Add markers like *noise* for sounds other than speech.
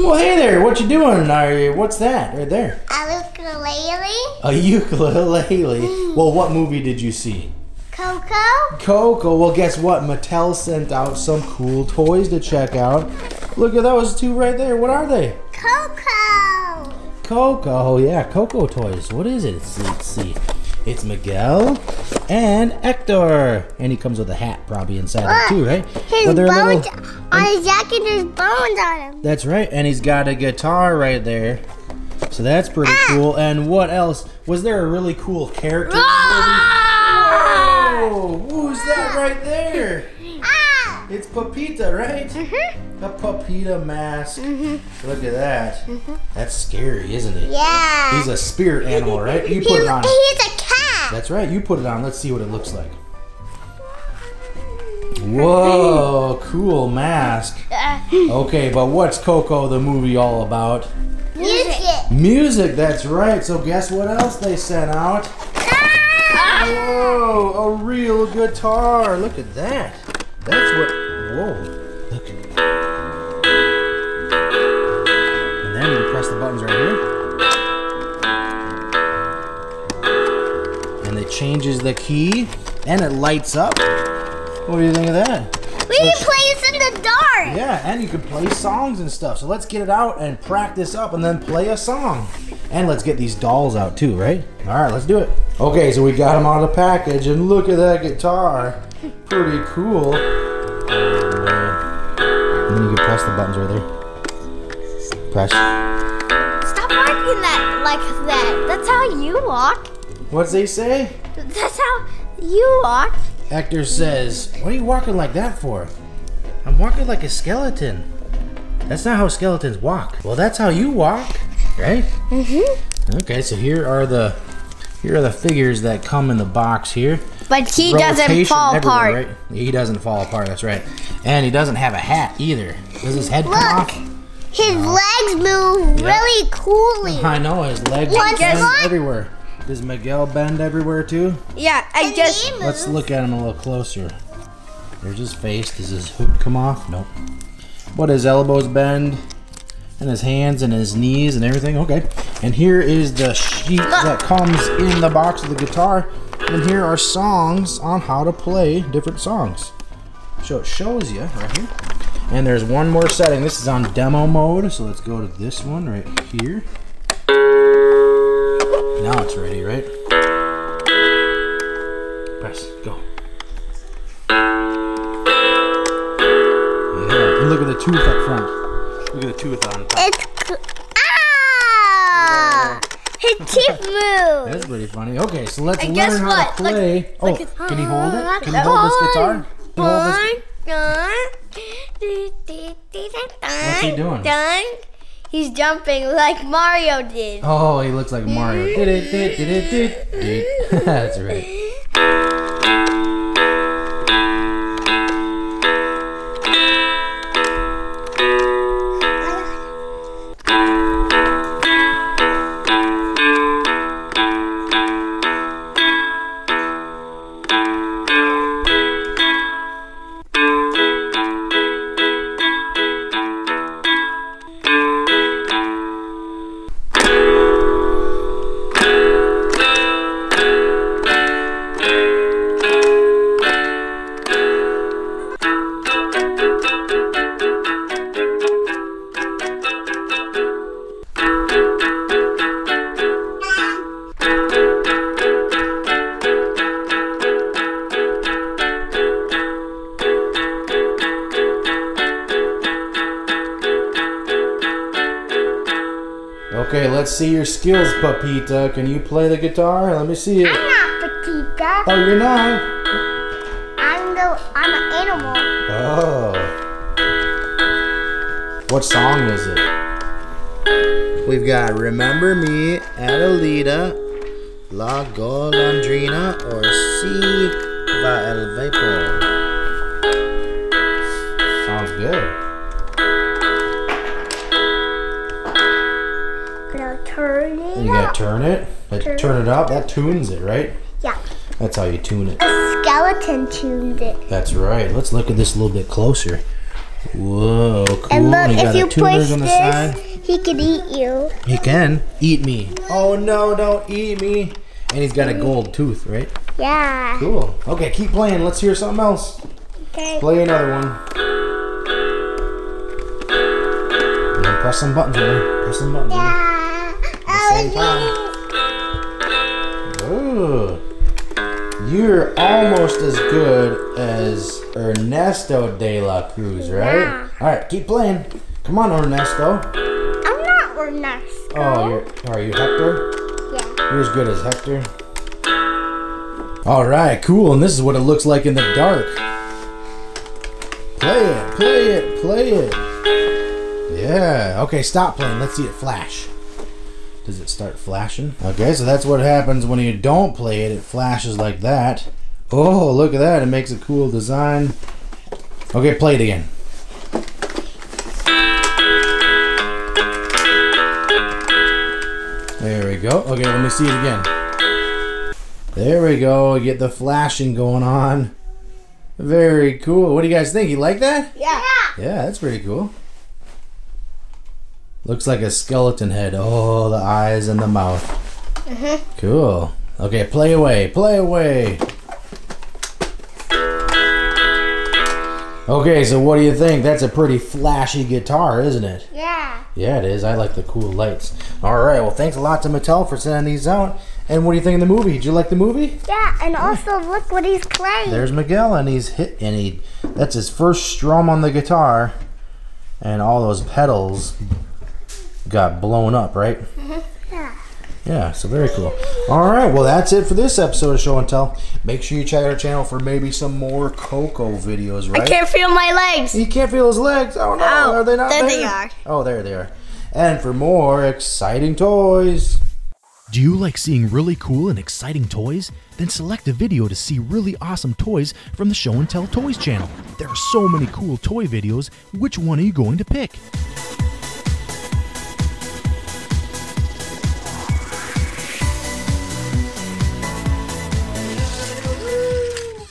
Well, hey there. What you doing? Are you, what's that right there? A ukulele, A ukulele. Well, what movie did you see? Coco, Coco. Well, guess what? Mattel sent out some cool toys to check out. Look at those two right there. What are they? Coco. Coco. Oh, yeah, Coco toys. What is it? Let's see. It's Miguel and Hector. And he comes with a hat probably inside it too, right? His Well, bones little- on his jacket. There's bones on him. That's right. And he's got a guitar right there. So that's pretty Ah! cool. And what else? Was there a really cool character? Ah! Oh, who's that right there? Ah! It's Pepita, right? Mm-hmm. A Pepita mask. Look at that. That's scary, isn't it? Yeah. He's a spirit animal, right? You put it on. He's a. That's right. You put it on. Let's see what it looks like. Whoa, cool mask. Okay, but what's Coco the movie all about? Music. Music, that's right. So guess what else they sent out? Ah! Whoa, a real guitar. Look at that. That's what. Whoa. Look. And then you press the buttons right here. It changes the key and it lights up. What do you think of that? We can play this in the dark. Yeah, and you can play songs and stuff. So let's get it out and practice up and then play a song. And let's get these dolls out too, right? All right, let's do it. Okay, so we got them out of the package and look at that guitar. Pretty cool. And then you can press the buttons right there. Press. Stop walking that like that. That's how you walk. What's they say? That's how you walk. Hector says, What are you walking like that for? I'm walking like a skeleton. That's not how skeletons walk. Well, that's how you walk, right? Mm-hmm. Okay, so here are the here are the figures that come in the box here. But he doesn't fall apart. Right? He doesn't fall apart. That's right. And he doesn't have a hat either. Does his head come Look. off? His legs move really coolly. I know his legs that? everywhere. Does Miguel bend everywhere too? Yeah, I And just. Let's look at him a little closer. There's his face. Does his hood come off? Nope. What his elbows bend, and his hands and his knees and everything. Okay. And here is the sheet that comes in the box of the guitar. And here are songs on how to play different songs. So it shows you right here. And there's one more setting. This is on demo mode. So let's go to this one right here. Now it's ready, right? Press, go. Yeah, and look at the tooth up front. Look at the tooth on top. It's ah! His teeth *laughs* move. That's pretty funny. Okay, so let's And learn guess how what? to play. oh, look can he hold it? Can he hold this guitar? Can he hold this? What's he doing? He's jumping like Mario did. Oh, he looks like Mario. *laughs* Did it, did it, did it, did it. *laughs* That's right. Okay, let's see your skills, Pepita. Can you play the guitar? Let me see it. I'm not Pepita. Oh, you're not. I'm the I'm an animal. Oh. What song is it? We've got Remember Me, Adelita, La Golondrina, or Si Va el Vapor. Turn it. That- Turn Turn it up. That tunes it, right? Yeah. That's how you tune it. A skeleton tuned it. That's right. Let's look at this a little bit closer. Whoa, cool. And look, if you push on the this, side. he can eat you. He can eat me. Oh no, don't eat me. And he's got a gold tooth, right? Yeah. Cool. Okay, keep playing. Let's hear something else. Okay. Play another one. And then press some buttons. Press some buttons. Yeah. Same time. Ooh. You're almost as good as Ernesto de la Cruz, right? Yeah. All right, keep playing. Come on, Ernesto. I'm not Ernesto. Oh, you're, are you Hector? Yeah. You're as good as Hector. All right, cool. And this is what it looks like in the dark. Play it, play it, play it. Yeah. Okay, stop playing. Let's see it flash. Does it start flashing? Okay, so that's what happens when you don't play it. It flashes like that. Oh, look at that. It makes a cool design. Okay, play it again. There we go. Okay, let me see it again. There we go. Get the flashing going on. Very cool. What do you guys think? You like that? Yeah. Yeah, that's pretty cool. Looks like a skeleton head. Oh, the eyes and the mouth. Mm-hmm. Cool. Okay, play away. Play away. Okay, so what do you think? That's a pretty flashy guitar, isn't it? Yeah. Yeah, it is. I like the cool lights. All right. Well, thanks a lot to Mattel for sending these out. And what do you think of the movie? Did you like the movie? Yeah, and also look what he's playing. There's Miguel, and he's hit, and he that's his first strum on the guitar, and all those petals got blown up, right? Mm-hmm. Yeah. Yeah, so very cool. All right, well that's it for this episode of Show and Tell. Make sure you check out our channel for maybe some more Coco videos, right? I can't feel my legs. You can't feel his legs. Oh no, Oh, are they not there there? they are. Oh, there they are. And for more exciting toys. Do you like seeing really cool and exciting toys? Then select a video to see really awesome toys from the Show and Tell Toys channel. There are so many cool toy videos. Which one are you going to pick?